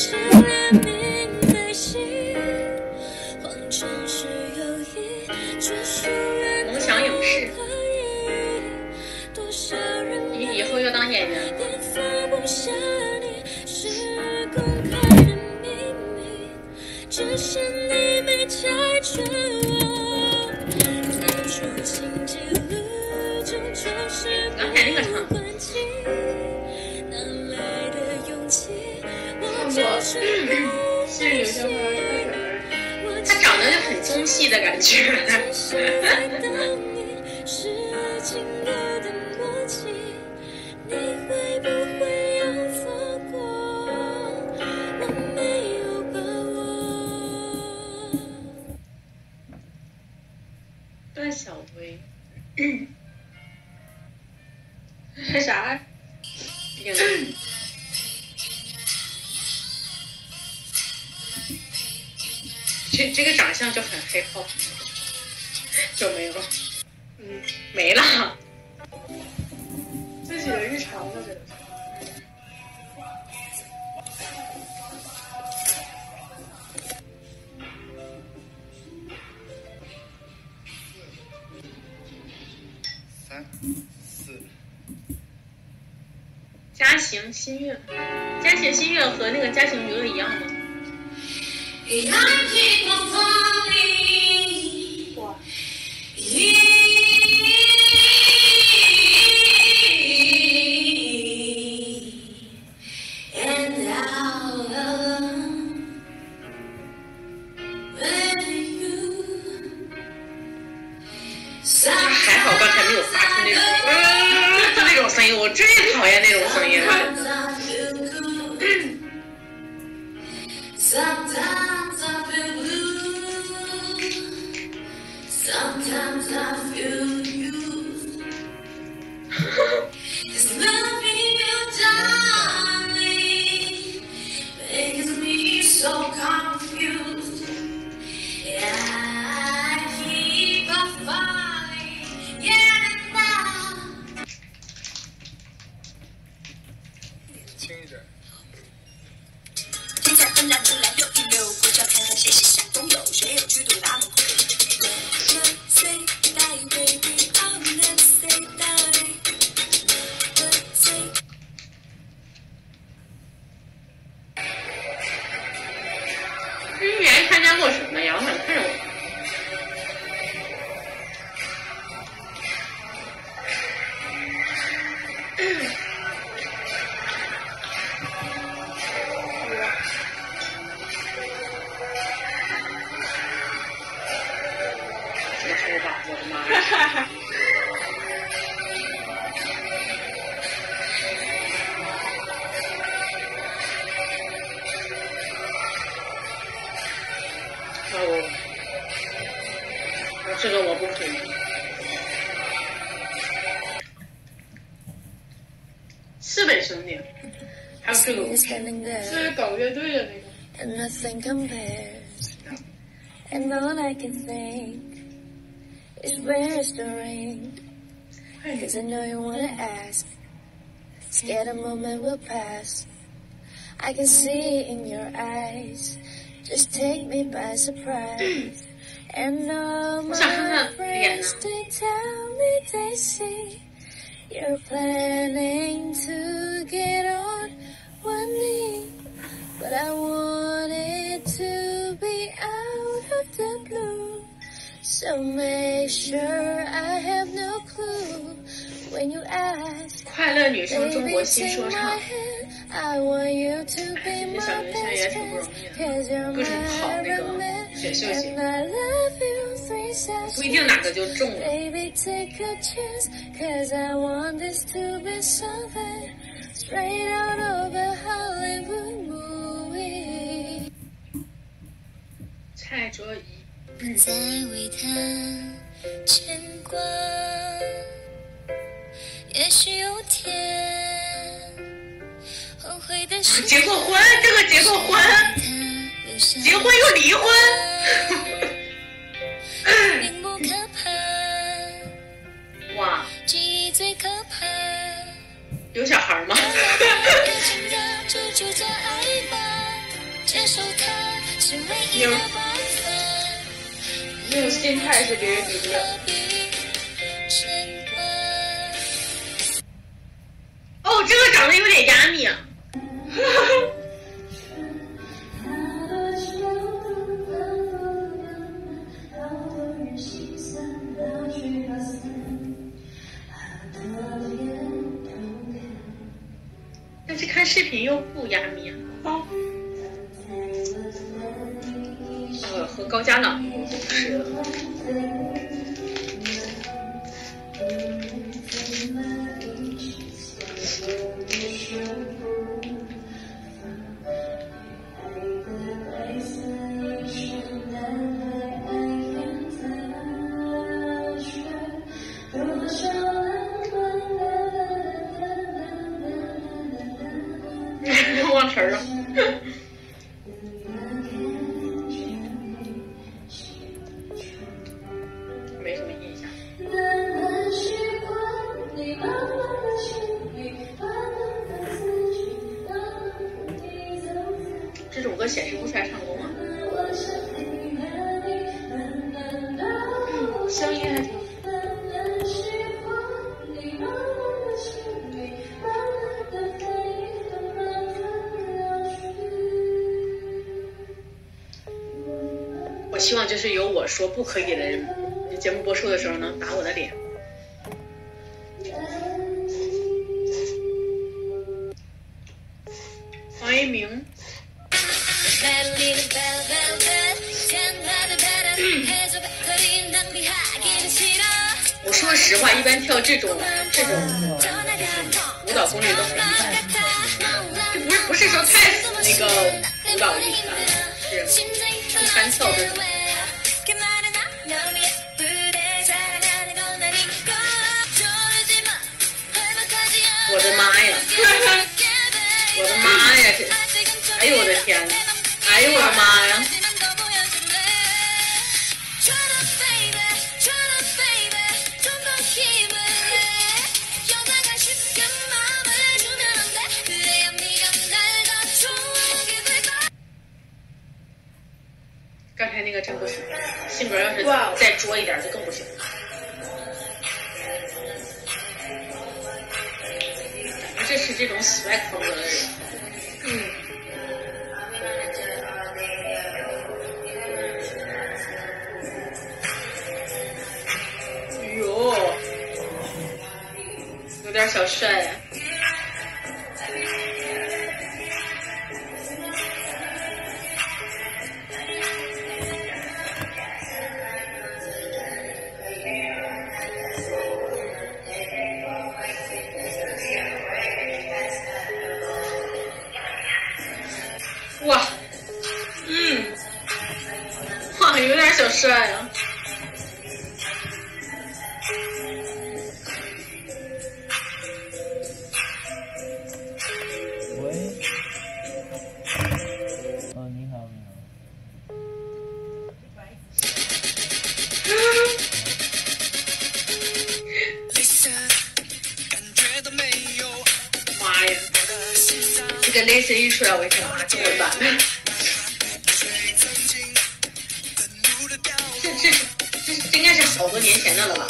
是连名带姓，谎称是友谊，却疏远梦想勇士可以。多少人你以后要当演员了。也放不下你，是公开的秘密，只剩你中戏的感觉。段小薇，是啥这这个长相就很黑靠谱，就没了嗯，没了。自己的日常的这个。三四，嘉行新月，嘉行新月和那个嘉行娱乐一样吗？哇，还好刚才没有发出那种，呃，就那种声音，我最讨厌那种声音了。四位兄弟，还有这个 standing there. 是搞乐队的那个。 and nothing compares. And all I can think is where's the ring? Cause I know you wanna ask. Scared a moment will pass. I can see it in your eyes. Just take me by surprise. And all my 我想看看脸呢 friends, they tell me they see you're planning to get on one knee. But I want it to be out of the blue. So make sure I have no clue when you ask. 快乐女声中 Baby, 国新 take 说 my 唱， hand. I want you to be 这小 my 明星也 best 挺不容 friend. 易的， Cause you're 各种考 my 那个 romance. 选秀节 And 目， I love you three 不一定哪个就中了。蔡卓宜，不再为他牵挂，也许有天后悔的是结过婚，这个结过婚，结婚又离婚，是唯一的办法。那种心态是别人比不了。哦，这个长得有点压密啊。但是看视频又不压密啊。和高家朗不是。忘词儿了。就是有我说不可以的人，节目播出的时候能打我的脸。黄一鸣，我说实话，一般跳这种这种舞蹈功力都很厉害。这不是不是说太那个舞蹈艺术啊，是一般跳这种。哎呦我的妈呀！刚才那个真不行，性格要是再拙一点就更不行。这是这种喜爱风格的人。帅、哇，嗯，哇，有点小帅啊。这个类似一出来，我一想啊，这个版，这这这这应该是好多年前的了吧？